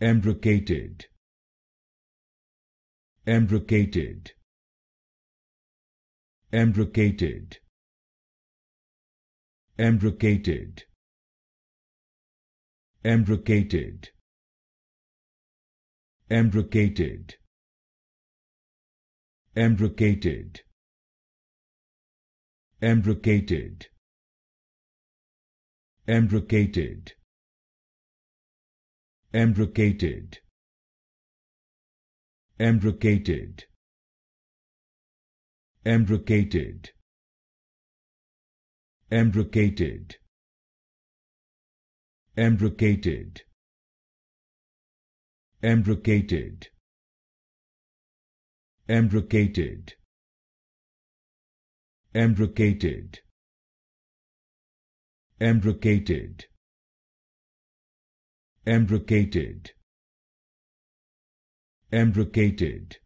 embrocated embrocated embrocated embrocated embrocated embrocated embrocated embrocated embrocated embrocated embrocated embrocated embrocated embrocated embrocated embrocated embrocated embrocated embrocated. Embrocated